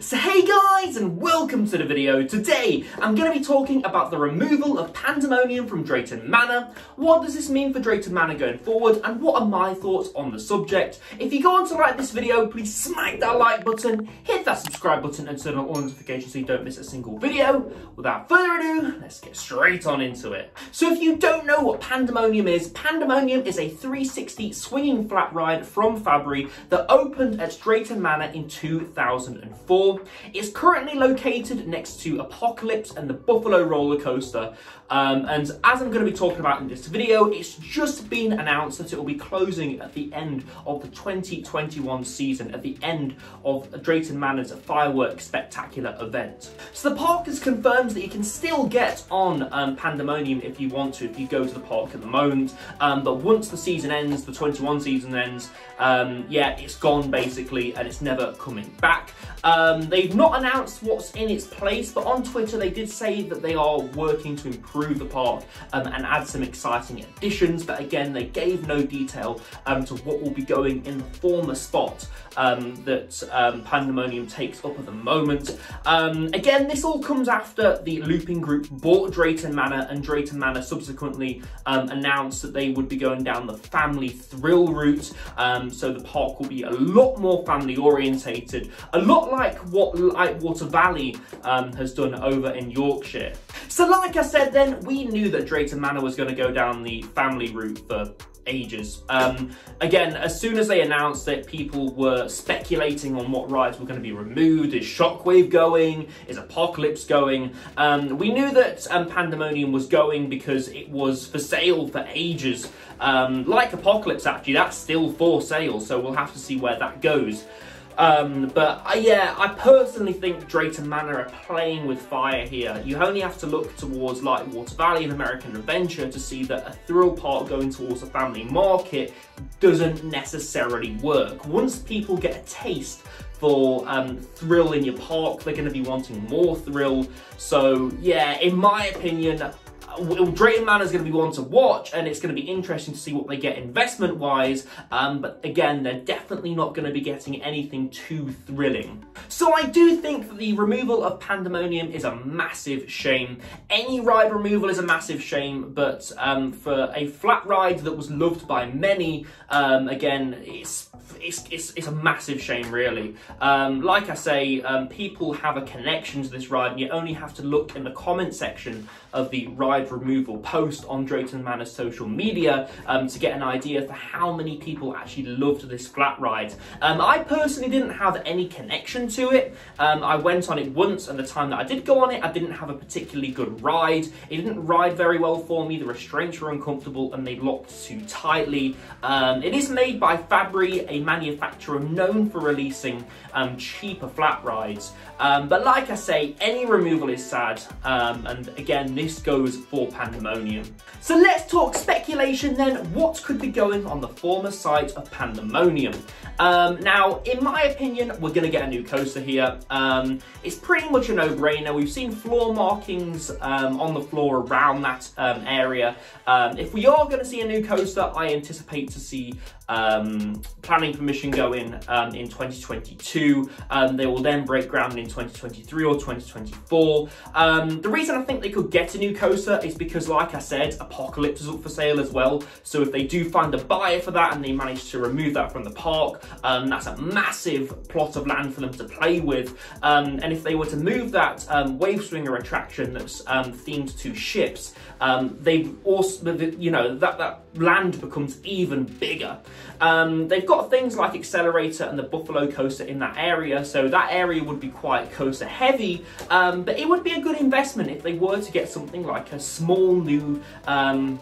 So hey guys and welcome to the video. Today I'm going to be talking about the removal of Pandemonium from Drayton Manor. What does this mean for Drayton Manor going forward and what are my thoughts on the subject? If you go on to like this video please smack that like button, hit that subscribe button and turn on all notifications so you don't miss a single video. Without further ado, let's get straight on into it. So if you don't know what Pandemonium is, Pandemonium is a 360 swinging flat ride from Fabbri that opened at Drayton Manor in 2004. It's currently located next to Apocalypse and the Buffalo roller coaster. Um, and as I'm going to be talking about in this video, it's just been announced that it will be closing at the end of the 2021 season, at the end of Drayton Manor's fireworks spectacular event. So the park has confirmed that you can still get on um, Pandemonium if you want to, if you go to the park at the moment. Um, but once the season ends, the 21 season ends, um, yeah, it's gone basically, and it's never coming back. Um, they've not announced what's in its place, but on Twitter they did say that they are working to improve the park um, and add some exciting additions, but again, they gave no detail um, to what will be going in the former spot um, that um, Pandemonium takes up at the moment. Um, again, this all comes after the Looping Group bought Drayton Manor, and Drayton Manor subsequently announced that they would be going down the family thrill route, so the park will be a lot more family orientated, a lot like what Lightwater Valley um, has done over in Yorkshire. So like I said then, we knew that Drayton Manor was going to go down the family route for ages. Um, again, as soon as they announced it, people were speculating on what rides were going to be removed. Is Shockwave going? Is Apocalypse going? Um, we knew that um, Pandemonium was going because it was for sale for ages. Um, like Apocalypse, actually, that's still for sale, so we'll have to see where that goes. Um, but uh, yeah, I personally think Drayton Manor are playing with fire here. You only have to look towards Lightwater Valley and American Adventure to see that a thrill park going towards a family market doesn't necessarily work. Once people get a taste for um, thrill in your park, they're going to be wanting more thrill. So yeah, in my opinion, Drayton Manor is going to be one to watch, and it's going to be interesting to see what they get investment wise. Um, but again, they're definitely not going to be getting anything too thrilling. So I do think that the removal of Pandemonium is a massive shame. Any ride removal is a massive shame, but um, for a flat ride that was loved by many, um, again, it's it's, it's, it's, a massive shame, really. Um, like I say, um, people have a connection to this ride, and you only have to look in the comment section of the ride removal post on Drayton Manor's social media um, to get an idea for how many people actually loved this flat ride. Um, I personally didn't have any connection to it. Um, I went on it once, and the time that I did go on it, I didn't have a particularly good ride. It didn't ride very well for me. The restraints were uncomfortable, and they locked too tightly. Um, it is made by Fabbri, a manufacturer known for releasing um, cheaper flat rides. Um, but like I say, any removal is sad, and again, this goes for Pandemonium. So let's talk speculation then. What could be going on the former site of Pandemonium? Um, now, in my opinion, we're going to get a new coaster here. Um, it's pretty much a no-brainer. We've seen floor markings um, on the floor around that um, area. Um, if we are going to see a new coaster, I anticipate to see um, planning permission go in in 2022. Um, they will then break ground in 2023 or 2024. Um, the reason I think they could get a new coaster is because, like I said, Apocalypse is up for sale as well. So if they do find a buyer for that and they manage to remove that from the park, um, that's a massive plot of land for them to play with. Um, and if they were to move that wave swinger attraction that's themed to ships, they also, you know, that that land becomes even bigger. Um, they've got things like Accelerator and the Buffalo Coaster in that area, so that area would be quite coaster heavy, um, but it would be a good investment if they were to get something like a small new um,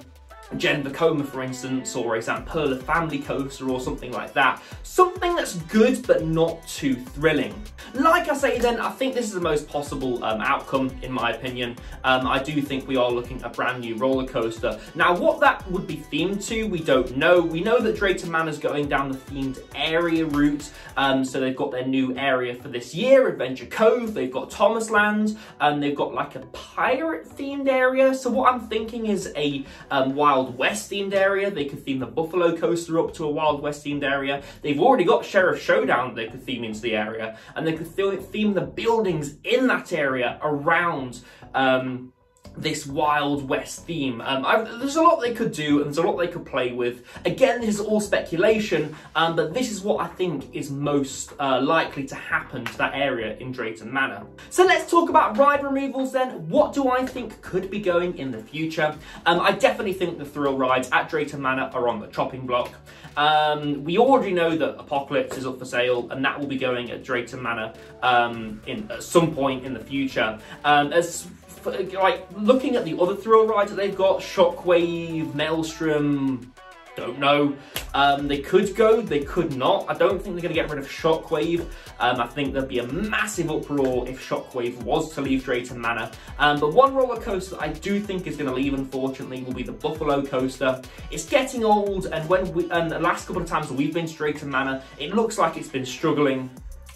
Jen Vekoma, for instance, or a Zamperla family coaster or something like that. Something that's good but not too thrilling. Like I say then, I think this is the most possible um, outcome in my opinion. Um, I do think we are looking at a brand new roller coaster. Now what that would be themed to, we don't know. We know that Drayton Manor is going down the themed area route, um, so they've got their new area for this year, Adventure Cove, they've got Thomas Land, and they've got like a pirate themed area. So what I'm thinking is a um, wild Wild West themed area. They could theme the Buffalo Coaster up to a Wild West themed area. They've already got Sheriff Showdown they could theme into the area. And they could theme the buildings in that area around um, this Wild West theme. Um, there's a lot they could do and there's a lot they could play with. Again, this is all speculation, um, but this is what I think is most uh, likely to happen to that area in Drayton Manor. So let's talk about ride removals then. What do I think could be going in the future? Um, I definitely think the thrill rides at Drayton Manor are on the chopping block. Um, we already know that Apocalypse is up for sale and that will be going at Drayton Manor um, in, at some point in the future. Um, as like looking at the other thrill rides that they've got, Shockwave, Maelstrom, don't know. Um, they could go, they could not. I don't think they're going to get rid of Shockwave. Um, I think there'd be a massive uproar if Shockwave was to leave Drayton Manor. Um, but one roller coaster that I do think is going to leave, unfortunately, will be the Buffalo Coaster. It's getting old, and when we, and the last couple of times we've been to Drayton Manor, it looks like it's been struggling.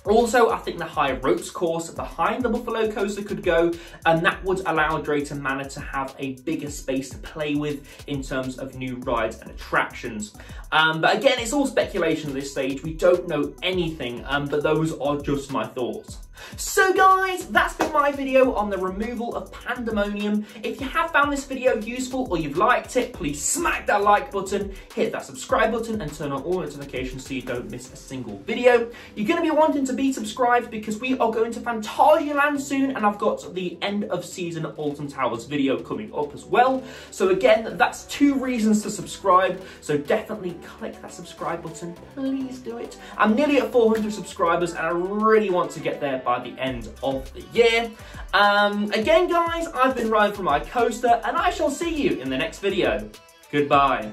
Also, I think the high ropes course behind the Buffalo Coaster could go, and that would allow Drayton Manor to have a bigger space to play with in terms of new rides and attractions. Um, but again, it's all speculation at this stage. We don't know anything, um, but those are just my thoughts. So guys, that's been my video on the removal of Pandemonium. If you have found this video useful or you've liked it, please smack that like button, hit that subscribe button and turn on all notifications so you don't miss a single video. You're going to be wanting to be subscribed because we are going to Phantasialand soon and I've got the end of season Alton Towers video coming up as well. So again, that's two reasons to subscribe, so definitely click that subscribe button, please do it. I'm nearly at 400 subscribers and I really want to get there by the end of the year. Um, again, guys, I've been Ryan from Eye Coaster, and I shall see you in the next video. Goodbye.